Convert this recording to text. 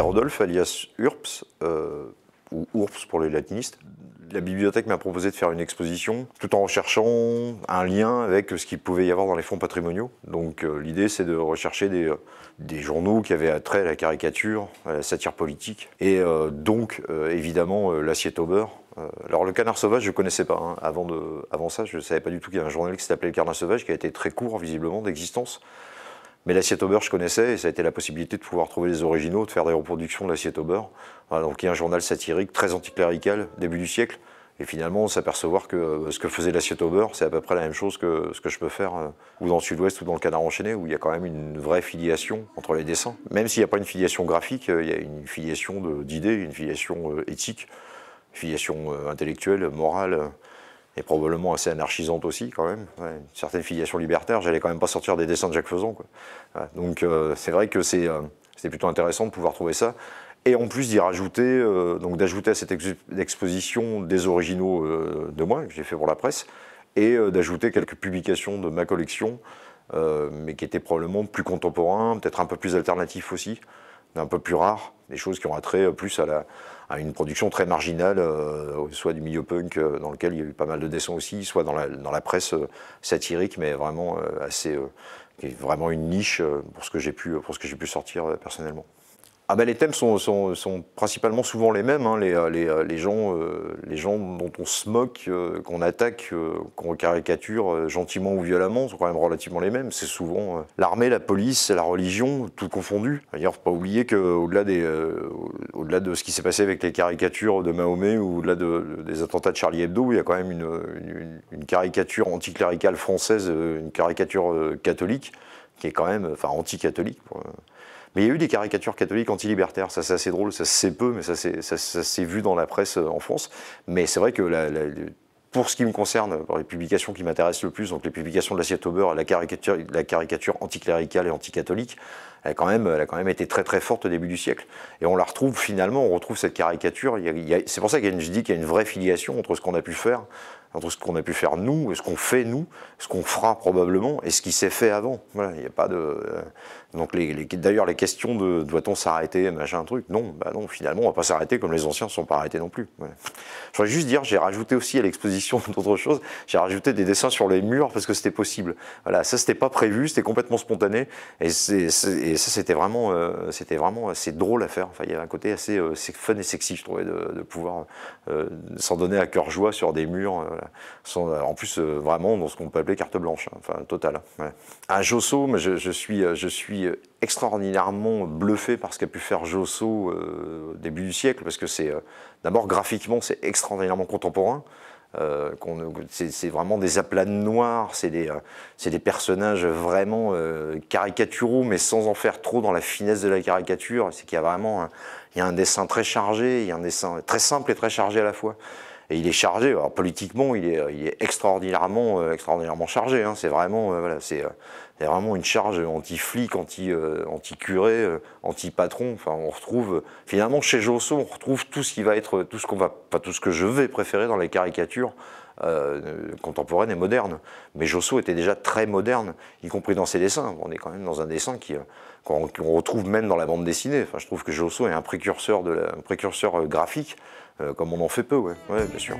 Rodolphe, alias URPS, ou URPS pour les latinistes. La bibliothèque m'a proposé de faire une exposition tout en recherchant un lien avec ce qu'il pouvait y avoir dans les fonds patrimoniaux. Donc l'idée c'est de rechercher des, des, journaux qui avaient trait à la caricature, à la satire politique, et donc évidemment l'assiette au beurre, euh, alors le canard sauvage, je ne connaissais pas. Hein. Avant, de, avant ça, je ne savais pas du tout qu'il y avait un journal qui s'appelait le canard sauvage, qui a été très court visiblement d'existence. Mais l'assiette au beurre, je connaissais, et ça a été la possibilité de pouvoir trouver les originaux, de faire des reproductions de l'assiette au beurre. donc il y a un journal satirique très anticlérical, début du siècle. Et finalement, s'apercevoir que euh, ce que faisait l'assiette au beurre, c'est à peu près la même chose que ce que je peux faire euh, ou dans le sud-ouest ou dans le canard enchaîné, où il y a quand même une vraie filiation entre les dessins. Même s'il n'y a pas une filiation graphique, il y a une filiation d'idées, une filiation éthique filiation euh, intellectuelle, morale, euh, et probablement assez anarchisante aussi quand même. une certaine filiation libertaire, j'allais quand même pas sortir des dessins de Jacques Faisan. Donc euh, c'est vrai que c'est plutôt intéressant de pouvoir trouver ça. Et en plus d'y rajouter, donc d'ajouter à cette exposition des originaux de moi, que j'ai fait pour la presse, et d'ajouter quelques publications de ma collection, mais qui étaient probablement plus contemporains, peut-être un peu plus alternatifs aussi, un peu plus rares, des choses qui ont attrait plus à la, à une production très marginale, euh, soit du milieu punk, euh, dans lequel il y a eu pas mal de dessins aussi, soit dans la, dans la presse euh, satirique, mais vraiment assez, vraiment une niche pour ce que j'ai pu, pour ce que j'ai pu sortir personnellement. Ah ben, les thèmes sont, principalement souvent les mêmes. Hein. Les, euh, euh, les, gens, euh, les gens dont on se moque, qu'on attaque, qu'on caricature gentiment ou violemment sont quand même relativement les mêmes. C'est souvent l'armée, la police, la religion, tout confondu. D'ailleurs, faut pas oublier qu'au-delà au-delà de ce qui s'est passé avec les caricatures de Mahomet ou au-delà de, des attentats de Charlie Hebdo, il y a quand même une, caricature anticléricale française, une caricature catholique qui est quand même, enfin anti-catholique. Mais il y a eu des caricatures catholiques anti-libertaires, ça c'est assez drôle, ça se sait peu, mais ça s'est vu dans la presse euh, en France. Mais c'est vrai que pour ce qui me concerne, les publications qui m'intéressent le plus, donc les publications de l'assiette au beurre, la caricature, la caricature anticléricale et anticatholique, elle, quand même, elle a quand même été très très forte au début du siècle. Et on la retrouve finalement, on retrouve cette caricature. C'est pour ça que je dis qu'il y a une vraie filiation entre ce qu'on a pu faire entre ce qu'on a pu faire nous, ce qu'on fait nous, ce qu'on fera probablement, et ce qui s'est fait avant. Il n'y a pas de. Euh, donc d'ailleurs les questions de doit-on s'arrêter, machin truc, non, bah non, finalement on va pas s'arrêter comme les anciens ne sont pas arrêtés non plus. Je voudrais juste dire, j'ai rajouté aussi à l'exposition d'autres choses, j'ai rajouté des dessins sur les murs parce que c'était possible. Voilà, ça c'était pas prévu, c'était complètement spontané, c'est, ça c'était vraiment, euh, c'était vraiment assez drôle à faire. Enfin, il y avait un côté assez euh, fun et sexy, je trouvais, de, pouvoir s'en donner à cœur joie sur des murs. Euh, en plus, euh, vraiment dans ce qu'on peut appeler carte blanche, hein, enfin totale. À Josso, je, je, suis, euh, je suis extraordinairement bluffé par ce qu'a pu faire Josso au début du siècle, parce que c'est d'abord graphiquement, c'est extraordinairement contemporain. C'est vraiment des aplats noirs, c'est des, personnages vraiment caricaturaux, mais sans en faire trop dans la finesse de la caricature. C'est qu'il y a vraiment il y a un dessin très chargé, il y a un dessin très simple et très chargé à la fois et il est chargé. Alors politiquement, il est, extraordinairement, euh, extraordinairement chargé. Hein. C'est vraiment, euh, voilà, c'est, euh, vraiment une charge anti-flic, anti, anti-curé, anti-patron. Enfin, on retrouve finalement chez Josso, on retrouve tout ce qui va être, tout ce qu'on va, pas tout ce que je vais préférer dans les caricatures. Contemporaines et modernes. Mais Josso était déjà très moderne, y compris dans ses dessins. On est quand même dans un dessin qui, qu'on, retrouve même dans la bande dessinée. Enfin, je trouve que Josso est un précurseur, de un précurseur graphique euh, comme on en fait peu, ouais bien sûr.